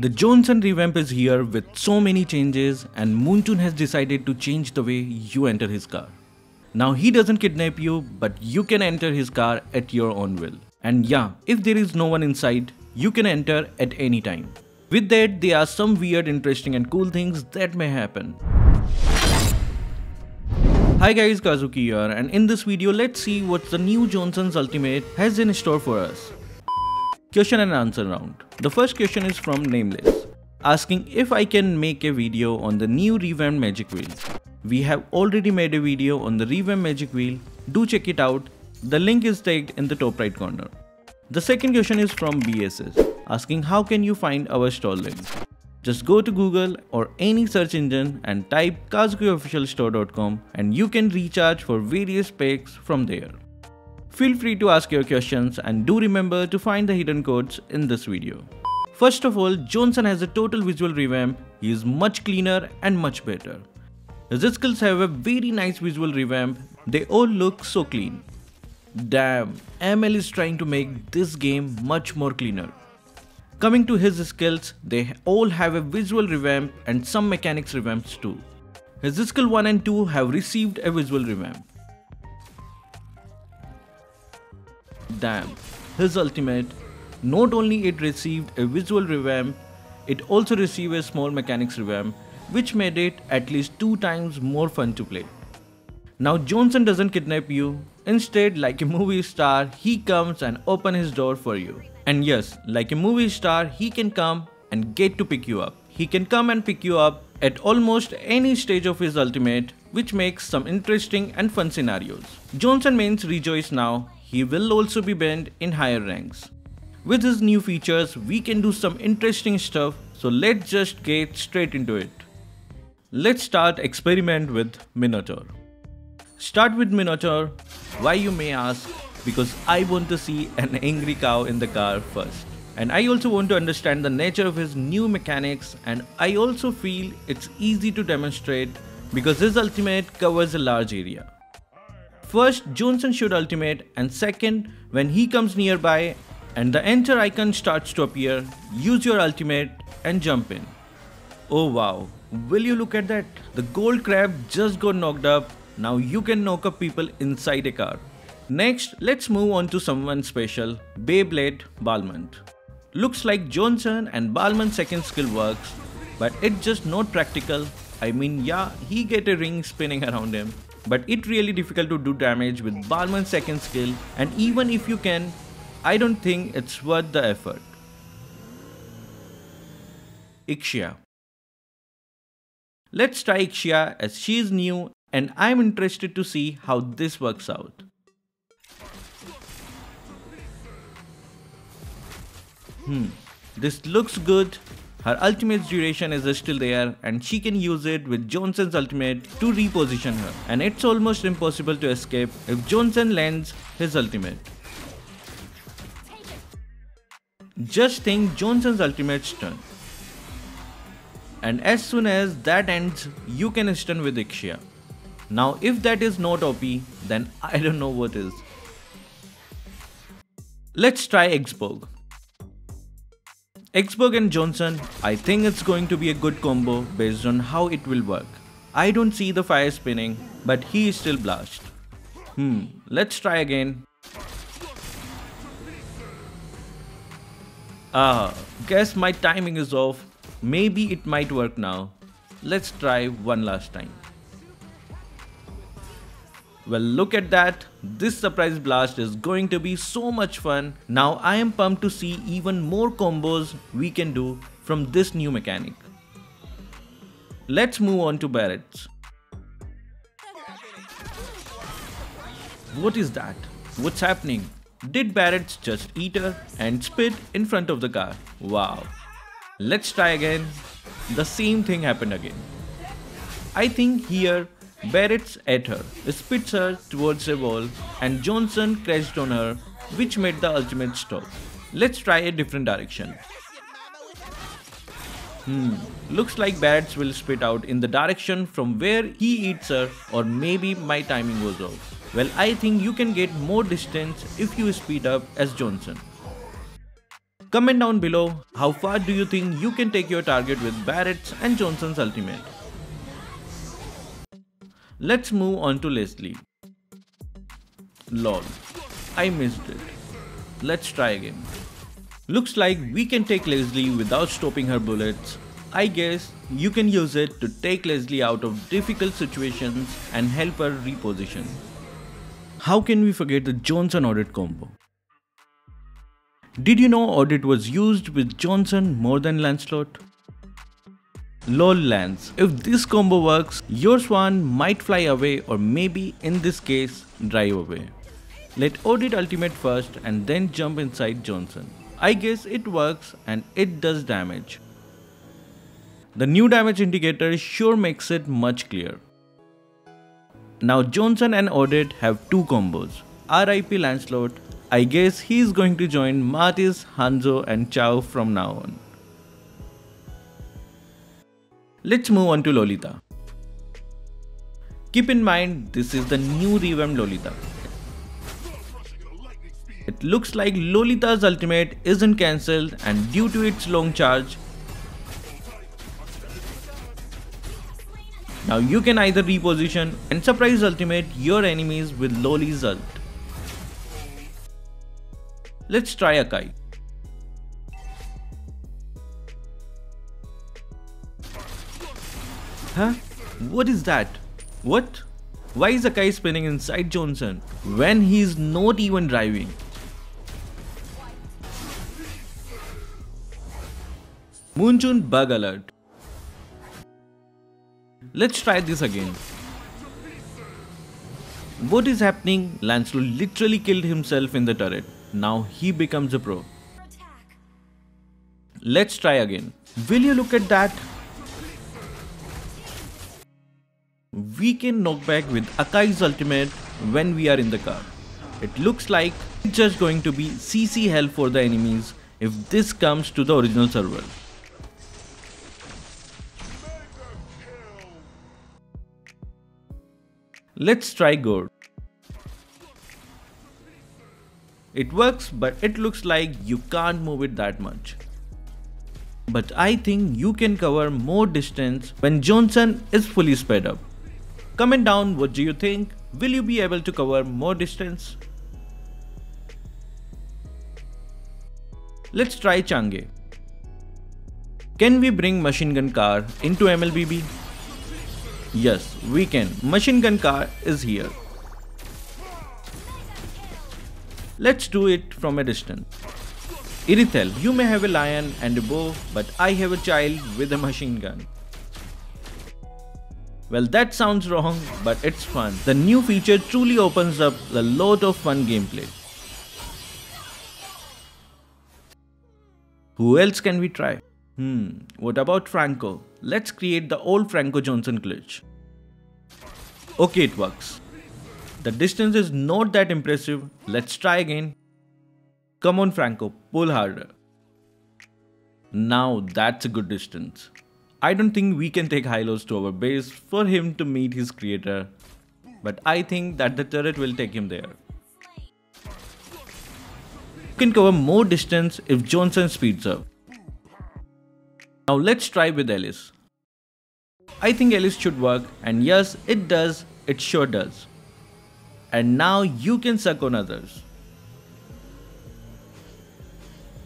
The Johnson revamp is here with so many changes and Moonton has decided to change the way you enter his car. Now he doesn't kidnap you but you can enter his car at your own will. And yeah, if there is no one inside, you can enter at any time. With that, there are some weird, interesting and cool things that may happen. Hi guys, Kazuki here and in this video let's see what the new Johnson's Ultimate has in store for us. Question and answer round. The first question is from Nameless, asking if I can make a video on the new revamped Magic Wheel. We have already made a video on the revamped Magic Wheel, do check it out, the link is tagged in the top right corner. The second question is from BSS, asking how can you find our store link. Just go to Google or any search engine and type kazukiofficialstore.com and you can recharge for various packs from there. Feel free to ask your questions and do remember to find the hidden codes in this video. First of all, Johnson has a total visual revamp. He is much cleaner and much better. His skills have a very nice visual revamp. They all look so clean. Damn, ML is trying to make this game much more cleaner. Coming to his skills, they all have a visual revamp and some mechanics revamps too. His skill 1 and 2 have received a visual revamp. Damn, his ultimate, not only it received a visual revamp, it also received a small mechanics revamp which made it at least two times more fun to play. Now Johnson doesn't kidnap you, instead like a movie star, he comes and open his door for you. And yes, like a movie star, he can come and get to pick you up. He can come and pick you up at almost any stage of his ultimate, which makes some interesting and fun scenarios. Johnson means rejoice now, he will also be banned in higher ranks. With his new features, we can do some interesting stuff, so let's just get straight into it. Let's start experiment with Minotaur. Start with Minotaur, why you may ask, because I want to see an angry cow in the car first. And I also want to understand the nature of his new mechanics and I also feel it's easy to demonstrate because his ultimate covers a large area. First, Johnson should ultimate and second, when he comes nearby and the enter icon starts to appear, use your ultimate and jump in. Oh wow, will you look at that? The gold crab just got knocked up, now you can knock up people inside a car. Next, let's move on to someone special, Beyblade Balmond. Looks like Johnson and Balmond's second skill works, but it's just not practical. I mean yeah, he get a ring spinning around him, but it really difficult to do damage with Balmond's second skill and even if you can, I don't think it's worth the effort. Ixia Let's try Ixia as she is new and I'm interested to see how this works out. Hmm, this looks good her ultimate's duration is still there and she can use it with Johnson's ultimate to reposition her and it's almost impossible to escape if Johnson lands his ultimate. Just think Johnson's ultimate stun. And as soon as that ends, you can stun with Ixia. Now if that is not OP, then I don't know what is. Let's try Xborg. Xborg and Johnson, I think it's going to be a good combo based on how it will work. I don't see the fire spinning, but he is still blast. Hmm, let's try again. Ah, guess my timing is off. Maybe it might work now. Let's try one last time. Well look at that, this surprise blast is going to be so much fun. Now I am pumped to see even more combos we can do from this new mechanic. Let's move on to Barats. What is that? What's happening? Did Barats just eat her and spit in front of the car? Wow. Let's try again. The same thing happened again. I think here Barats at her, spits her towards a wall, and Johnson crashed on her, which made the ultimate stop. Let's try a different direction. Hmm, looks like Barats will spit out in the direction from where he eats her, or maybe my timing was off. Well, I think you can get more distance if you speed up as Johnson. Comment down below how far do you think you can take your target with Barats and Johnson's ultimate. Let's move on to Leslie. Lol, I missed it. Let's try again. Looks like we can take Leslie without stopping her bullets. I guess you can use it to take Leslie out of difficult situations and help her reposition. How can we forget the Johnson Odette combo? Did you know Odette was used with Johnson more than Lancelot? LOL Lance. If this combo works, your swan might fly away or maybe in this case, drive away. Let Odette ultimate first and then jump inside Johnson. I guess it works and it does damage. The new damage indicator sure makes it much clearer. Now Johnson and Odette have two combos. RIP Lancelot, I guess he's going to join Martis, Hanzo and Chou from now on. Let's move on to Lolita. Keep in mind, this is the new revamped Lolita. It looks like Lolita's ultimate isn't cancelled and due to its long charge, now you can either reposition and surprise ultimate your enemies with Loli's ult. Let's try Akai. Huh? What is that? What? Why is Akai spinning inside Johnson when he's not even driving? Moonton bug alert. Let's try this again. What is happening? Lancelot literally killed himself in the turret. Now he becomes a pro. Let's try again. Will you look at that? We can knock back with Akai's ultimate when we are in the car. It looks like it's just going to be CC hell for the enemies if this comes to the original server. Let's try Gord. It works but it looks like you can't move it that much. But I think you can cover more distance when Johnson is fully sped up. Comment down what do you think? Will you be able to cover more distance? Let's try Chang'e. Can we bring machine gun car into MLBB? Yes, we can. Machine gun car is here. Let's do it from a distance. Irithel, you may have a lion and a bow, but I have a child with a machine gun. Well, that sounds wrong, but it's fun. The new feature truly opens up a lot of fun gameplay. Who else can we try? Hmm, what about Franco? Let's create the old Franco Johnson glitch. Okay, it works. The distance is not that impressive. Let's try again. Come on, Franco, pull harder. Now that's a good distance. I don't think we can take Hylos to our base for him to meet his creator, but I think that the turret will take him there. You can cover more distance if Johnson speeds up. Now let's try with Alice. I think Alice should work and yes it does, it sure does. And now you can suck on others.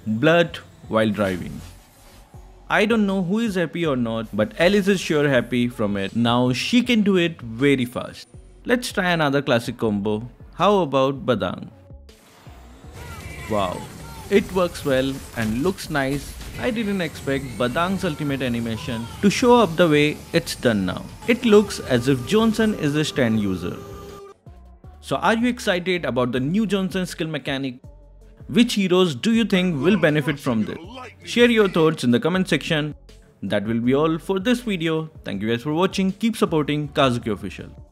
Blood while driving. I don't know who is happy or not, but Alice is sure happy from it. Now she can do it very fast. Let's try another classic combo. How about Badang? Wow, it works well and looks nice. I didn't expect Badang's ultimate animation to show up the way it's done now. It looks as if Johnson is a stand user. So are you excited about the new Johnson skill mechanic? Which heroes do you think will benefit from this? Share your thoughts in the comment section. That will be all for this video. Thank you guys for watching. Keep supporting Kazuki Official.